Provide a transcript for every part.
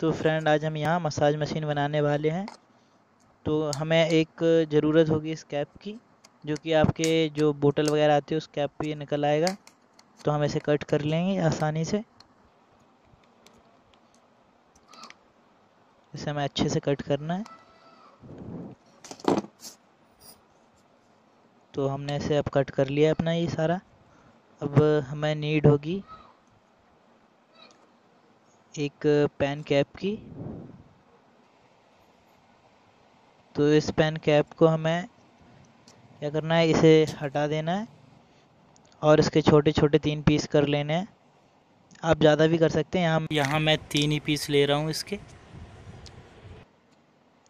तो फ्रेंड आज हम यहाँ मसाज मशीन बनाने वाले हैं। तो हमें एक ज़रूरत होगी इस कैप की, जो कि आपके जो बोतल वगैरह आती है, उस कैप पे निकल आएगा। तो हम इसे कट कर लेंगे आसानी से। इसे हमें अच्छे से कट करना है। तो हमने इसे अब कट कर लिया अपना ये सारा। अब हमें नीड होगी एक पेन कैप की। तो इस पेन कैप को हमें क्या करना है, इसे हटा देना है और इसके छोटे छोटे तीन पीस कर लेने हैं। आप ज़्यादा भी कर सकते हैं, यहाँ यहाँ मैं तीन ही पीस ले रहा हूँ इसके।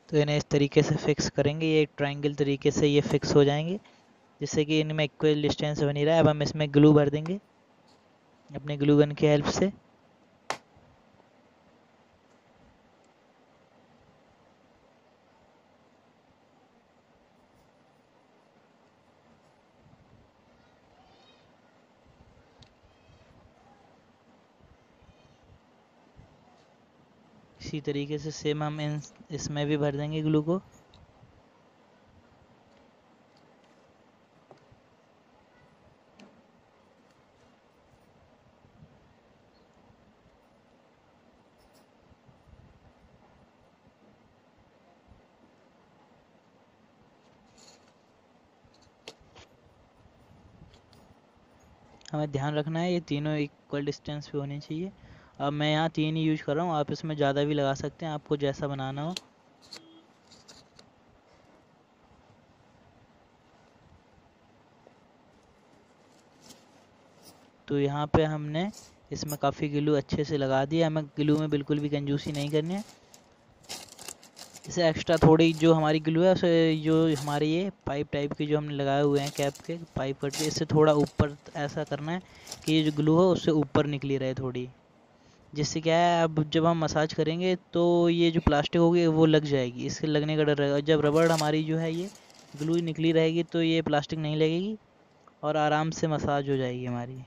तो इन्हें इस तरीके से फिक्स करेंगे, ये ट्रायंगल तरीके से ये फिक्स हो जाएँगे, जिससे कि इनमें इक्वल डिस्टेंस बनी रहा। है अब हम इसमें ग्लू भर देंगे, अपने ग्लू गन की हेल्प से। इसी तरीके से सेम हम इन, इसमें भी भर देंगे ग्लू को हमें ध्यान रखना है, ये तीनों इक्वल डिस्टेंस पे होनी चाहिए। अब मैं यहाँ तीन ही यूज़ कर रहा हूँ, आप इसमें ज़्यादा भी लगा सकते हैं, आपको जैसा बनाना हो। तो यहाँ पे हमने इसमें काफ़ी ग्लू अच्छे से लगा दिया हमें ग्लू में बिल्कुल भी कंजूसी नहीं करनी है। इसे एक्स्ट्रा थोड़ी जो हमारी ग्लू है, उसे जो हमारे ये पाइप टाइप के जो हमने लगाए हुए हैं कैप के पाइप कट के इससे थोड़ा ऊपर ऐसा करना है कि ये जो ग्लू है, उससे ऊपर निकली रहे थोड़ी। जिससे क्या है, अब जब हम मसाज करेंगे तो ये जो प्लास्टिक होगी वो लग जाएगी इसके लगने का डर रहेगा। जब रबड़ हमारी जो है ये ग्लू निकली रहेगी तो ये प्लास्टिक नहीं लगेगी और आराम से मसाज हो जाएगी हमारी।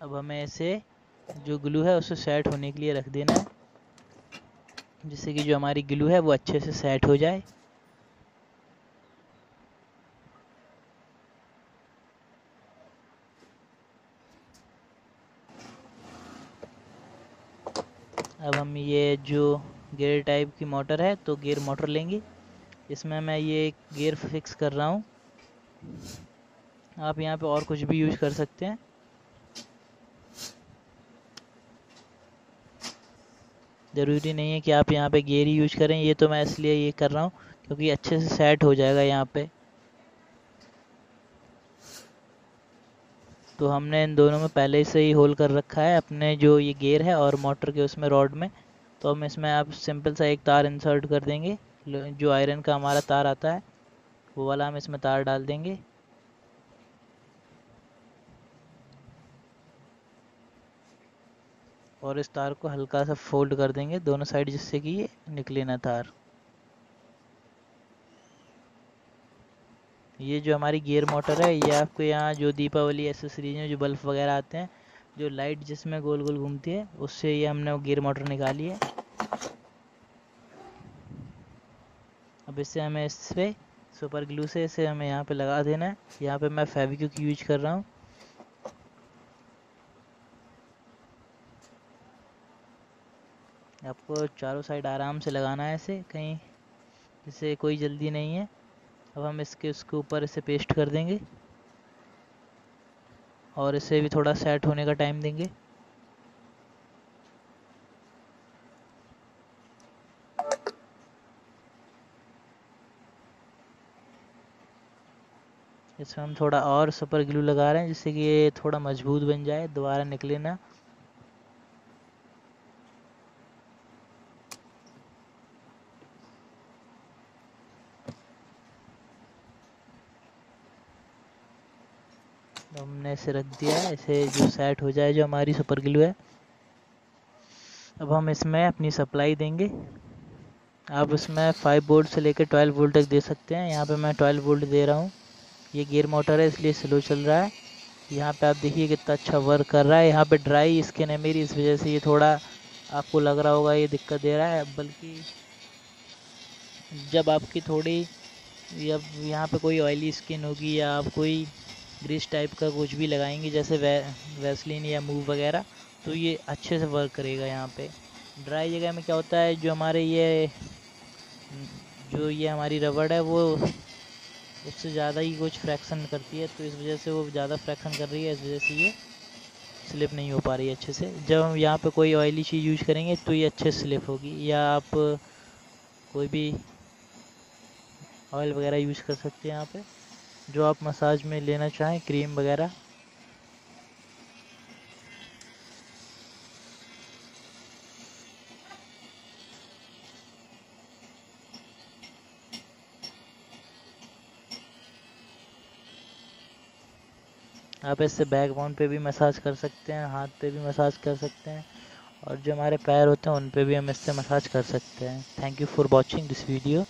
अब हमें इसे जो ग्लू है उसे सेट होने के लिए रख देना है, जिससे कि जो हमारी ग्लू है वो अच्छे से सेट हो जाए। अब हम ये जो गियर टाइप की मोटर है तो गियर मोटर लेंगे। इसमें मैं ये गियर फिक्स कर रहा हूँ। आप यहाँ पे और कुछ भी यूज़ कर सकते हैं। ज़रूरी नहीं है कि आप यहाँ पे गेयर यूज़ करें, ये तो मैं इसलिए ये कर रहा हूँ, क्योंकि अच्छे से सेट हो जाएगा यहाँ पे। तो हमने इन दोनों में पहले से ही होल कर रखा है, अपने जो ये गेयर है और मोटर के उसमें रॉड में। तो हम इसमें आप सिंपल सा एक तार इंसर्ट कर देंगे जो आयरन का हमारा तार आता है, वो वाला हम इसमें तार डाल देंगे। और इस तार को हल्का सा फोल्ड कर देंगे दोनों साइड जिससे कि ये निकले ना तार। ये जो हमारी गियर मोटर है, ये आपको यहाँ जो दीपावली एसेसरीज में जो बल्ब वगैरह आते हैं, जो लाइट जिसमें गोल गोल घूमती है, उससे ये हमने वो गियर मोटर निकाली है। अब इससे हमें इस पर सुपर ग्लू से इसे हमें यहाँ पे लगा देना है। यहाँ पे मैं फेविक्विक यूज़ कर रहा हूँ। आपको चारों साइड आराम से लगाना है इसे कहीं, इसे कोई जल्दी नहीं है। अब हम इसके, उसके ऊपर इसे पेस्ट कर देंगे और इसे भी थोड़ा सेट होने का टाइम देंगे। इसमें हम थोड़ा और सुपर ग्लू लगा रहे हैं जिससे कि ये थोड़ा मज़बूत बन जाए, दोबारा निकले ना। हमने इसे रख दिया है इसे जो सेट हो जाए, जो हमारी सुपर ग्लू है। अब हम इसमें अपनी सप्लाई देंगे। आप इसमें फाइव वोल्ट से लेकर ट्वेल्व वोल्ट तक दे सकते हैं। यहाँ पे मैं ट्वेल्व वोल्ट दे रहा हूँ। ये गियर मोटर है, इसलिए स्लो चल रहा है। यहाँ पे आप देखिए कितना अच्छा वर्क कर रहा है। यहाँ पे ड्राई स्किन है मेरी, इस वजह से ये थोड़ा आपको लग रहा होगा, ये दिक्कत दे रहा है। बल्कि जब आपकी थोड़ी, जब यहाँ पे कोई ऑयली स्किन होगी या आप कोई ग्रीस टाइप का कुछ भी लगाएँगे, जैसे वे, वैसलिन या मूव वगैरह तो ये अच्छे से वर्क करेगा यहाँ पे। ड्राई जगह में क्या होता है, जो हमारे ये, जो ये हमारी रबड़ है, वो उससे ज़्यादा ही कुछ फ्रैक्शन करती है तो इस वजह से वो ज़्यादा फ्रैक्शन कर रही है, इस वजह से ये स्लिप नहीं हो पा रही है अच्छे से। जब हम यहाँ पे कोई ऑयली चीज़ यूज़ करेंगे तो ये अच्छे स्लिप होगी, या आप कोई भी ऑयल वगैरह यूज़ कर सकते हैं यहाँ पे। जो आप मसाज में लेना चाहें, क्रीम वगैरह। आप इससे बैक बोन पे भी मसाज कर सकते हैं, हाथ पे भी मसाज कर सकते हैं, और जो हमारे पैर होते हैं, उन पे भी हम इससे मसाज कर सकते हैं। Thank you for watching this video